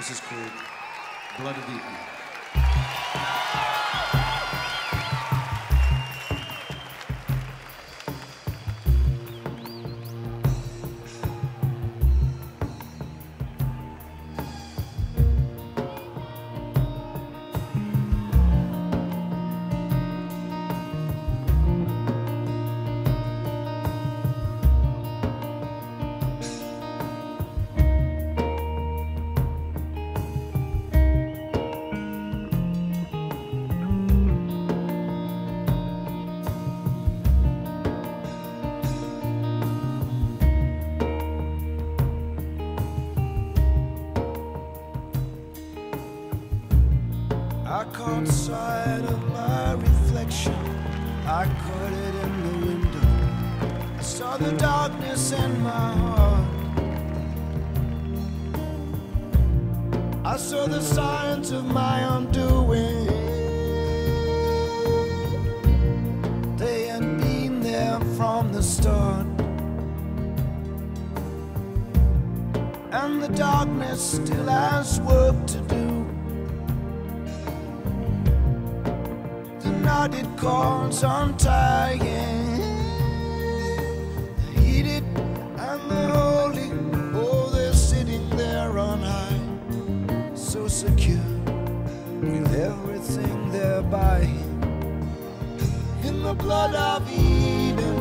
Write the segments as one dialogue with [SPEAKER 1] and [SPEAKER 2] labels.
[SPEAKER 1] This is called Blood of Eden.
[SPEAKER 2] I caught sight of my reflection. I caught it in the window. I saw the darkness in my heart. I saw the signs of my undoing. They had been there from the start. And the darkness still has work to do. Knotted cords untying. Heated and the holy, oh, they're sitting there on high, so secure with everything they're buying. In the blood of Eden,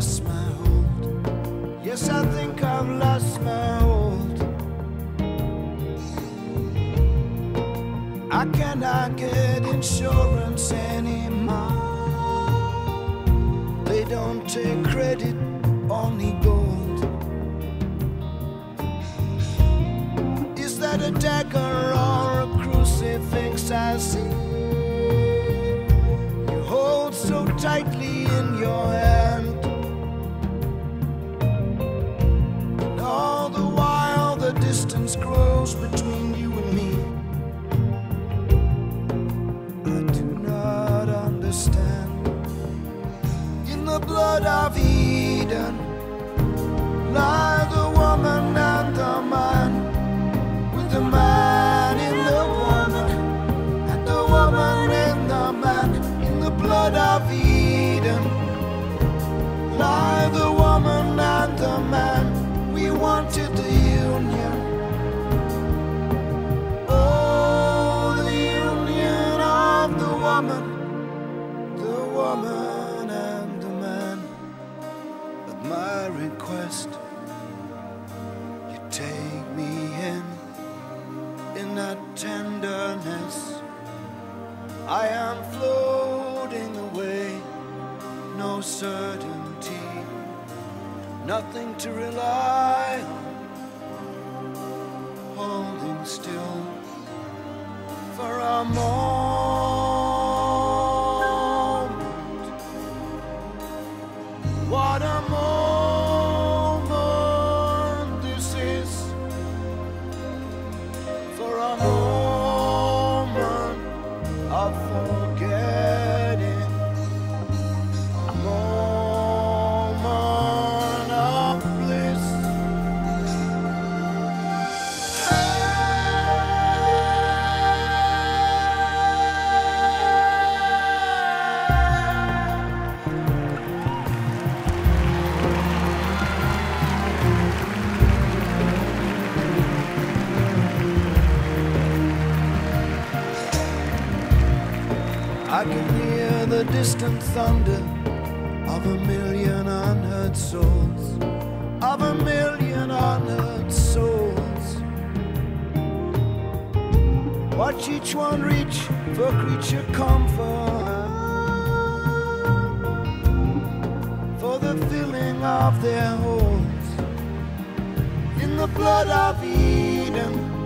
[SPEAKER 2] lost my hold. Yes, I think I've lost my hold. I cannot get insurance anymore. They don't take credit, only gold. Is that a dagger or a crucifix I see? You hold so tightly of Eden take me in, in that tenderness. I am floating away, no certainty, nothing to rely on, holding still for a moment. I can hear the distant thunder of a million unheard souls, of a million unheard souls. Watch each one reach for creature comfort, for the filling of their holes in the blood of Eden.